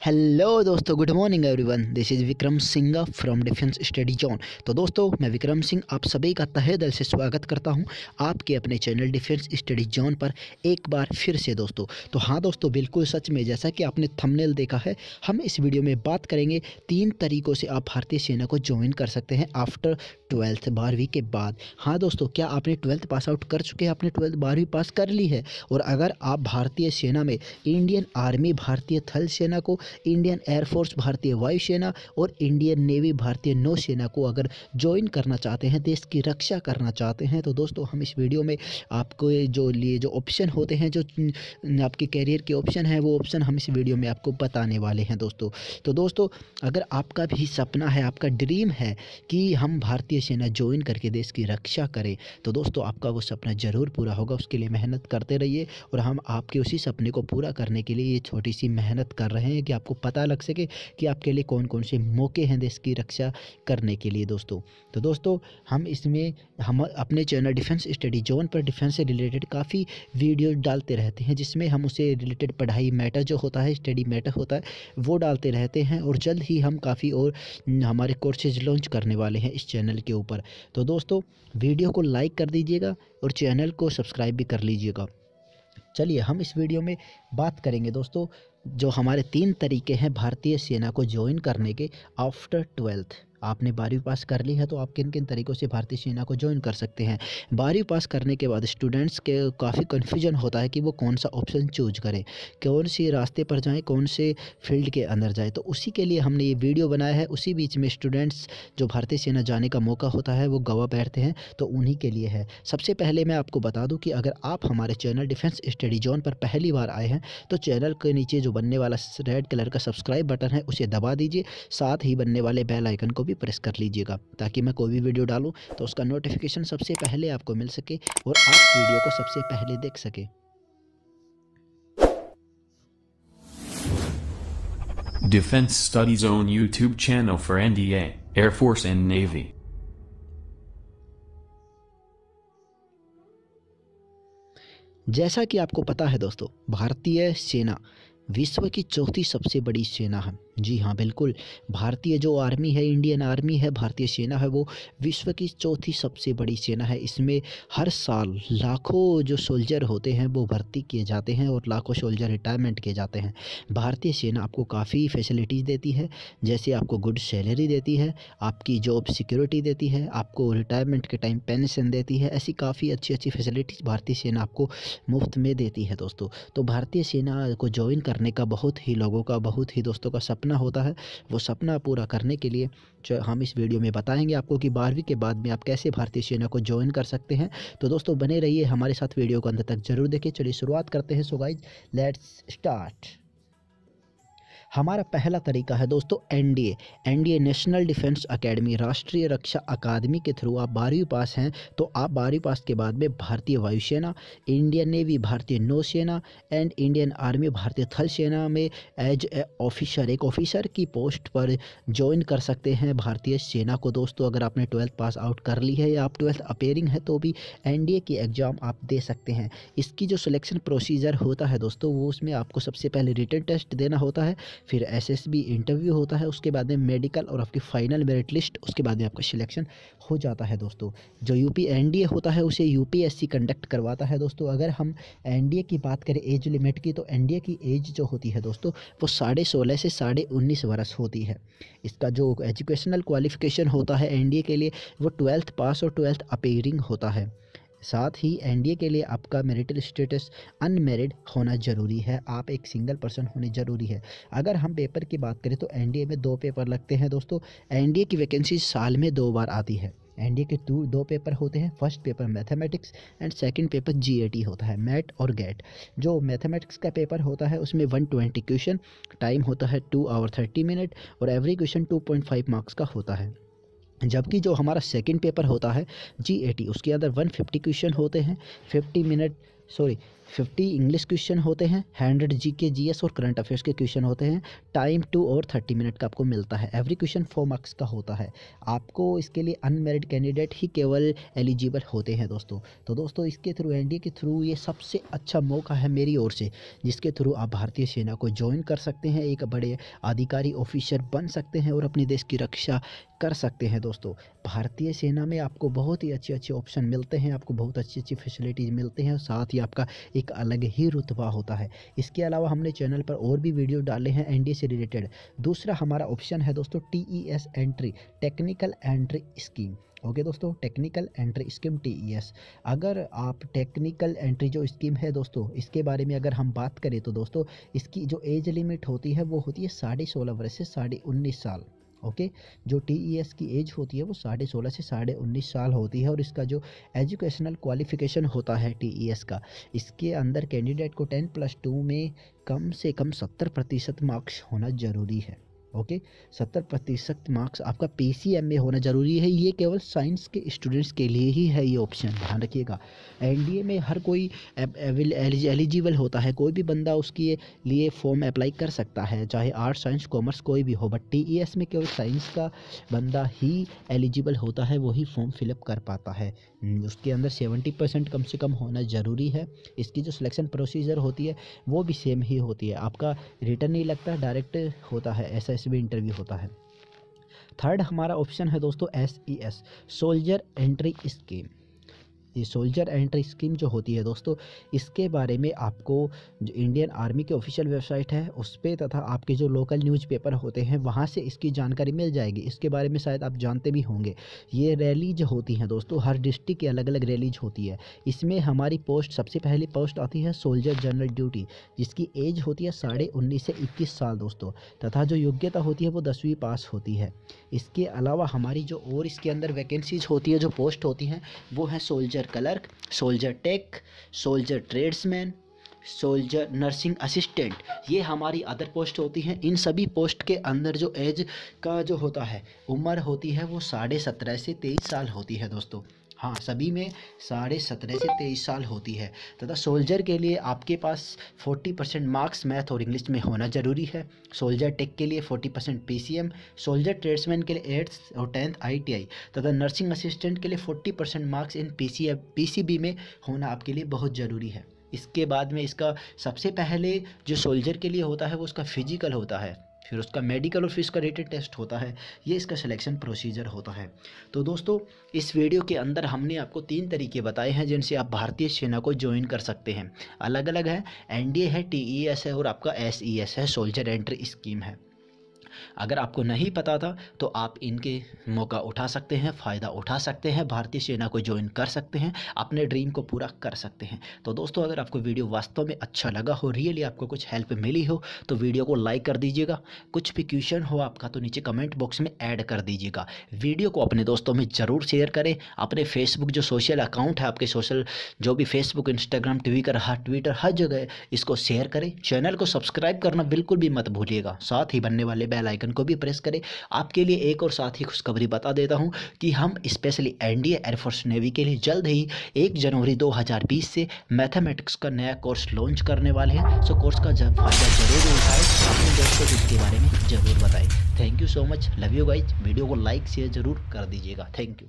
Hello दोस्तों good morning everyone this is Vikram Singh from defence study zone तो दोस्तों, मैं विक्रम सिंह आप सभी का तहे दिल से स्वागत करता हूँ आपके अपने चैनल डिफेंस स्टडी जोन पर एक बार फिर से दोस्तों। तो हाँ दोस्तों, बिल्कुल सच में जैसा कि आपने थंबनेल देखा है, हम इस वीडियो में बात करेंगे तीन तरीक़ों से आप भारतीय सेना को ज्वाइन कर सकते हैं आफ्टर ट्वेल्थ बारहवीं के बाद। हाँ दोस्तों, क्या आपने ट्वेल्थ पास आउट कर चुके हैं? आपने ट्वेल्थ बारहवीं पास कर ली है? और अगर आप भारतीय सेना में इंडियन आर्मी भारतीय थल सेना को इंडियन एयरफोर्स भारतीय वायुसेना और इंडियन नेवी भारतीय नौसेना को अगर ज्वाइन करना चाहते हैं, देश की रक्षा करना चाहते हैं तो दोस्तों हम इस वीडियो में आपको जो लिए जो ऑप्शन होते हैं, जो आपके कैरियर के ऑप्शन हैं, वो ऑप्शन हम इस वीडियो में आपको बताने वाले हैं दोस्तों। तो दोस्तों, अगर आपका भी सपना है, आपका ड्रीम है कि हम भारतीय सेना ज्वाइन करके देश की रक्षा करें तो दोस्तों आपका वो सपना ज़रूर पूरा होगा। उसके लिए मेहनत करते रहिए और हम आपके उसी सपने को पूरा करने के लिए ये छोटी सी मेहनत कर रहे हैं कि आपको पता लग सके कि आपके लिए कौन कौन से मौके हैं देश की रक्षा करने के लिए दोस्तों। तो दोस्तों, हम इसमें, हम अपने चैनल डिफेंस स्टडी जोन पर डिफेंस से रिलेटेड काफ़ी वीडियो डालते रहते हैं, जिसमें हम उसे रिलेटेड पढ़ाई मैटर जो होता है, स्टडी मैटर होता है, वो डालते रहते हैं और जल्द ही हम काफ़ी और हमारे कोर्सेज लॉन्च करने वाले हैं इस चैनल के ऊपर। तो दोस्तों, वीडियो को लाइक कर दीजिएगा और चैनल को सब्सक्राइब भी कर लीजिएगा। चलिए हम इस वीडियो में बात करेंगे दोस्तों, जो हमारे तीन तरीके हैं भारतीय सेना को ज्वाइन करने के आफ्टर ट्वेल्थ आपने बारहवीं पास कर ली है तो आप किन किन तरीक़ों से भारतीय सेना को ज्वाइन कर सकते हैं? बारहवीं पास करने के बाद स्टूडेंट्स के काफ़ी कन्फ्यूज़न होता है कि वो कौन सा ऑप्शन चूज़ करें कौन सी रास्ते पर जाएँ कौन से फ़ील्ड के अंदर जाए। तो उसी के लिए हमने ये वीडियो बनाया है, उसी बीच में स्टूडेंट्स जो भारतीय सेना जाने का मौका होता है, वो गवा बैठते हैं तो उन्हीं के लिए है। सबसे पहले मैं आपको बता दूँ कि अगर आप हमारे चैनल डिफेंस स्टडी जोन पर पहली बार आए हैं तो चैनल के नीचे जो बनने वाला रेड कलर का सब्सक्राइब बटन है, उसे दबा दीजिए, साथ ही बनने वाले बेल आइकन को भी प्रेस कर लीजिएगा ताकि मैं कोई भी वीडियो डालूँ तो उसका नोटिफिकेशन सबसे पहले आपको मिल सके और आप वीडियो को सबसे पहले देख सके Defense Study Zone YouTube channel for NDA, Air Force and Navy. जैसा कि आपको पता है दोस्तों भारतीय सेना विश्व की चौथी सबसे बड़ी सेना है जी हाँ बिल्कुल। भारतीय जो आर्मी है, इंडियन आर्मी है, भारतीय सेना है, वो विश्व की चौथी सबसे बड़ी सेना है। इसमें हर साल लाखों जो सोल्जर होते हैं, वो भर्ती किए जाते हैं और लाखों सोल्जर रिटायरमेंट किए जाते हैं। भारतीय सेना आपको काफ़ी फैसिलिटीज़ देती है, जैसे आपको गुड सैलरी देती है, आपकी जॉब सिक्योरिटी देती है, आपको रिटायरमेंट के टाइम पेंशन देती है, ऐसी काफ़ी अच्छी अच्छी फैसिलिटीज़ भारतीय सेना आपको मुफ़्त में देती है दोस्तों। तो भारतीय सेना को ज्वाइन करने का बहुत ही लोगों का, बहुत ही दोस्तों का सपना सपना होता है, वो सपना पूरा करने के लिए हम इस वीडियो में बताएँगे आपको कि बारहवीं के बाद में आप कैसे भारतीय सेना को ज्वाइन कर सकते हैं। तो दोस्तों, बने रहिए हमारे साथ वीडियो को अंत तक ज़रूर देखिए चलिए शुरुआत करते हैं। सो गाइज़ लेट्स स्टार्ट हमारा पहला तरीका है दोस्तों NDA NDA national defence academy राष्ट्रीय रक्षा अकादमी के थ्रू आप बारहवीं पास हैं तो आप बारहवीं पास के बाद में भारतीय वायुसेना इंडियन नेवी भारतीय नौसेना एंड इंडियन आर्मी भारतीय थल सेना में एज ए ऑफिसर एक ऑफिसर की पोस्ट पर ज्वाइन कर सकते हैं भारतीय सेना को दोस्तों, अगर आपने ट्वेल्थ पास आउट कर ली है या आप ट्वेल्थ अपेयरिंग है तो भी एनडीए की एग्ज़ाम आप दे सकते हैं। इसकी जो सिलेक्शन प्रोसीजर होता है दोस्तों, वो उसमें आपको सबसे पहले रिटर्न टेस्ट देना होता है फिर एसएसबी इंटरव्यू होता है, उसके बाद में मेडिकल और आपकी फाइनल मेरिट लिस्ट उसके बाद में आपका सिलेक्शन हो जाता है दोस्तों। जो यूपी एनडीए होता है, उसे यूपीएससी कंडक्ट करवाता है दोस्तों। अगर हम एनडीए की बात करें एज लिमिट की तो एनडीए की एज जो होती है दोस्तों, वो साढ़े सोलह से साढ़े उन्नीस वर्ष होती है। इसका जो एजुकेशनल क्वालिफिकेशन होता है एनडीए के लिए, वो ट्वेल्थ पास और ट्वेल्थ अपेयरिंग होता है। साथ ही एनडीए के लिए आपका मेरिटल स्टेटस अनमेरिड होना ज़रूरी है। आप एक सिंगल पर्सन होने ज़रूरी है। अगर हम पेपर की बात करें तो एनडीए में दो पेपर लगते हैं दोस्तों। एनडीए की वैकेंसी साल में दो बार आती है। एनडीए के टू दो पेपर होते हैं। First paper mathematics and second paper GAT होता है। मैट और गेट जो मैथमेटिक्स का पेपर होता है, उसमें वन ट्वेंटी क्वेश्चन टाइम होता है टू आवर थर्टी मिनट और every question two point five marks का होता है। जबकि जो हमारा सेकंड पेपर होता है जी उसके अंदर वन फिफ्टी क्वेश्चन होते हैं fifty minute sorry fifty English question होते हैं hundred G K G S और करंट अफेयर्स के क्वेश्चन होते हैं। टाइम टू और थर्टी मिनट का आपको मिलता है। एवरी क्वेश्चन फोर मार्क्स का होता है। आपको इसके लिए अनमेरिड कैंडिडेट ही केवल एलिजिबल होते हैं दोस्तों। तो दोस्तों, इसके थ्रू एनडीए के थ्रू ये सबसे अच्छा मौका है मेरी ओर से, जिसके थ्रू आप भारतीय सेना को ज्वाइन कर सकते हैं, एक बड़े अधिकारी ऑफिसर बन सकते हैं और अपने देश की रक्षा कर सकते हैं दोस्तों। भारतीय सेना में आपको बहुत ही अच्छे अच्छे ऑप्शन मिलते हैं, आपको बहुत अच्छी अच्छी फैसिलिटीज़ मिलते हैं, साथ ही आपका एक अलग ही रुतबा होता है। इसके अलावा हमने चैनल पर और भी वीडियो डाले हैं एनडीए से रिलेटेड। दूसरा हमारा ऑप्शन है दोस्तों T E S entry technical entry scheme okay दोस्तों technical entry scheme T E S अगर आप टेक्निकल एंट्री जो स्कीम है दोस्तों, इसके बारे में अगर हम बात करें तो दोस्तों, इसकी जो एज लिमिट होती है वो होती है साढ़े सोलह वर्ष से साढ़े उन्नीस साल। ओके? जो टी ई एस की एज होती है वो साढ़े सोलह से साढ़े उन्नीस साल होती है और इसका जो एजुकेशनल क्वालिफिकेशन होता है टी ई एस का, इसके अंदर कैंडिडेट को टेन प्लस टू में कम से कम सत्तर प्रतिशत मार्क्स होना ज़रूरी है। ओके सत्तर प्रतिशत मार्क्स आपका पी सी एम में होना ज़रूरी है। ये केवल साइंस के स्टूडेंट्स के लिए ही है ये ऑप्शन ध्यान रखिएगा। एन डी ए में हर कोई एलिजिबल होता है। कोई भी बंदा उसके लिए फॉर्म अप्लाई कर सकता है, चाहे आर्ट्स साइंस कॉमर्स कोई भी हो बट टी ई एस में केवल साइंस का बंदा ही एलिजिबल होता है वही फॉर्म फिलअप कर पाता है। उसके अंदर सेवेंटी परसेंट कम से कम होना ज़रूरी है। इसकी जो सिलेक्शन प्रोसीजर होती है, वो भी सेम ही होती है। आपका रिटर्न नहीं लगता डायरेक्ट होता है। एस एस भी इंटरव्यू होता है। थर्ड हमारा ऑप्शन है दोस्तों S E S soldier entry scheme ये सोल्जर एंट्री स्कीम जो होती है दोस्तों, इसके बारे में आपको जो इंडियन आर्मी की ऑफिशियल वेबसाइट है, उस पर तथा आपके जो लोकल न्यूज़पेपर होते हैं, वहाँ से इसकी जानकारी मिल जाएगी। इसके बारे में शायद आप जानते भी होंगे। ये रैली जो होती हैं दोस्तों, हर डिस्ट्रिक्ट की अलग अलग रैलीज होती है। इसमें हमारी पोस्ट सबसे पहली पोस्ट आती है सोल्जर जनरल ड्यूटी जिसकी एज होती है साढ़े उन्नीस से इक्कीस साल दोस्तों, तथा जो योग्यता होती है वो दसवीं पास होती है। इसके अलावा हमारी जो और इसके अंदर वैकेंसीज होती है, जो पोस्ट होती हैं, वो है soldier soldier clerk soldier tech soldier tradesman soldier nursing assistant ये हमारी अदर पोस्ट होती हैं। इन सभी पोस्ट के अंदर जो एज का जो होता है, उम्र होती है वो साढ़े सत्रह से तेईस साल होती है दोस्तों। हाँ सभी में साढ़े सत्रह से तेईस साल होती है। तथा सोल्जर के लिए आपके पास फोर्टी परसेंट मार्क्स मैथ और इंग्लिश में होना ज़रूरी है। सोल्जर टेक के लिए forty percent P C M soldier tradesman के लिए एट्थ और टेंथ आई टी आई तथा नर्सिंग असिस्टेंट के लिए forty percent marks in P C P C B में होना आपके लिए बहुत ज़रूरी है। इसके बाद में इसका सबसे पहले जो सोल्जर के लिए होता है, वो उसका फ़िज़िकल होता है। फिर उसका मेडिकल और फिर उसका रेटेड टेस्ट होता है। ये इसका सिलेक्शन प्रोसीजर होता है। तो दोस्तों, इस वीडियो के अंदर हमने आपको तीन तरीके बताए हैं जिनसे आप भारतीय सेना को ज्वाइन कर सकते हैं। अलग अलग है एनडीए है टीईएस है और आपका एसईएस है सोल्जर एंट्री स्कीम है। अगर आपको नहीं पता था तो आप इनके मौका उठा सकते हैं, फ़ायदा उठा सकते हैं, भारतीय सेना को ज्वाइन कर सकते हैं, अपने ड्रीम को पूरा कर सकते हैं। तो दोस्तों, अगर आपको वीडियो वास्तव में अच्छा लगा हो रियली आपको कुछ हेल्प मिली हो तो वीडियो को लाइक कर दीजिएगा। कुछ भी क्वेश्चन हो आपका तो नीचे कमेंट बॉक्स में ऐड कर दीजिएगा। वीडियो को अपने दोस्तों में ज़रूर शेयर करें। अपने फेसबुक जो सोशल अकाउंट है, आपके सोशल जो भी फेसबुक इंस्टाग्राम ट्विटर हर ट्विटर हर जगह इसको शेयर करें। चैनल को सब्सक्राइब करना बिल्कुल भी मत भूलिएगा। साथ ही बनने वाले बेल आइकन को भी प्रेस करें। आपके लिए एक और साथ ही खुशखबरी बता देता हूँ कि हम स्पेशली एनडीए एयरफोर्स नेवी के लिए जल्द ही एक जनवरी 2020 से मैथमेटिक्स का नया कोर्स लॉन्च करने वाले हैं। सो कोर्स का जब फ़ायदा ज़रूर उठाएँ अपने दोस्तों को इसके बारे में ज़रूर बताएँ। Thank you so much love you guys video को लाइक शेयर ज़रूर कर दीजिएगा। Thank you